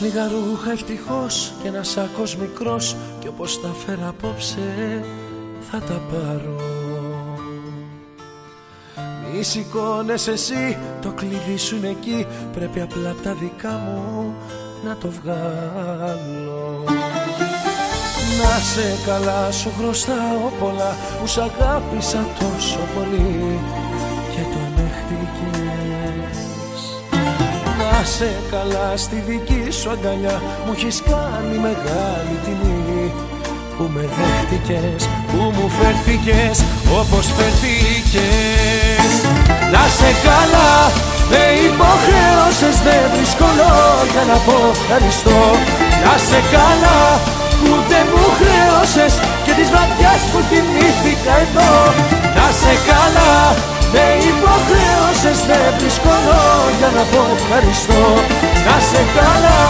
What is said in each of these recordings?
Λίγα ρούχα ευτυχώς και ένα σάκος μικρός Και όπως τα φέρα απόψε θα τα πάρω. Μη σηκώνες εσύ, το κλειδί σου είναι εκεί Πρέπει απλά απ' τα δικά μου να το βγάλω. Να σε καλά σου χρωστάω πολλά Που σ' αγάπησα τόσο πολύ σε καλά στη δική σου αγκαλιά. Μου έχεις κάνει μεγάλη τιμή. Που με δέχτηκες, που μου φέρθηκες όπως φέρθηκες. Να σε καλά, με υποχρέωσες δεν βρίσκω λόγια να πω ευχαριστώ. Να σε καλά, που δεν μου χρέωσες να πω ευχαριστώ. Να σε καλά,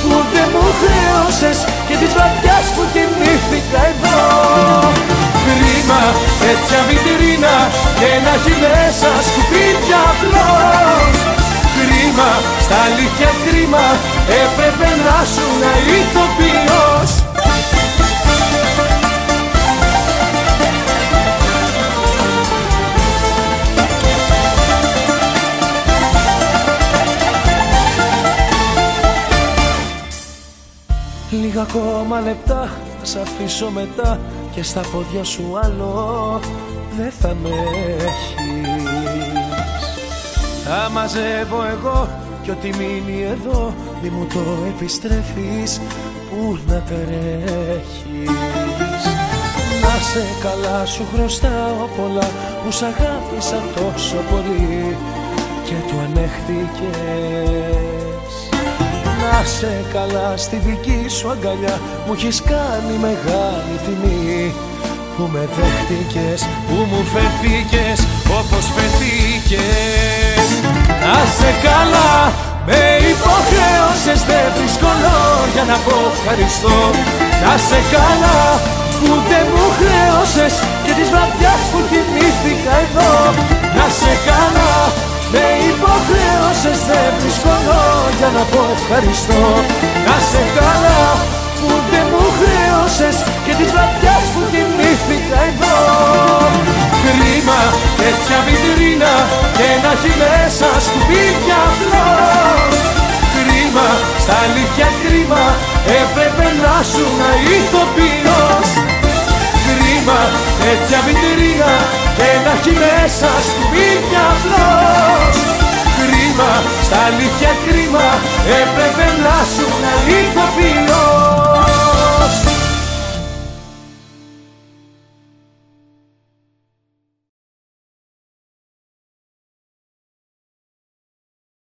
που δεν μου χρέωσες και της βραδιάς που κοιμήθηκα εδώ. Κρίμα τέτοια βιτρίνα και να έχει μέσα σκουπίδια απλώς. Κρίμα, στα αλήθεια κρίμα έπρεπε να σου να ηθοποιός Λίγα ακόμα λεπτά θα σ' αφήσω μετά Και στα πόδια σου άλλο. Δεν θα με έχεις. Θα μαζεύω εγώ κι ό,τι μείνει εδώ Μη μου το επιστρέφεις που να τρέχεις. Να σε καλά σου χρωστάω πολλά Που σ' αγάπησα τόσο πολύ Και το ανέχτηκες να σε καλά στη δική σου αγκαλιά. Μου έχεις κάνει μεγάλη τιμή. Που με δέχτηκες, που μου φερθήκες Όπως φερθήκες. Να σε καλά με υποχρέωσες δεν βρίσκω λόγια να πω ευχαριστώ Να σε καλά που δεν μου χρέωσες Και τις βραδιάς που κοιμήθηκα να πω ευχαριστώ. Να σε καλά που δεν μου χρέωσες Και τις βραδιάς που κοιμήθηκα εδώ Κρίμα τέτοια βιτρίνα και να έχει μέσα σκουπίδια απλώς Κρίμα, στα αλήθεια κρίμα έπρεπε να σου να ηθοποιός Κρίμα τέτοια βιτρίνα και να έχει μέσα σκουπίδια απλώς Κρίμα, στα αλήθεια κρίμα έπρεπε να σου να ηθοποιός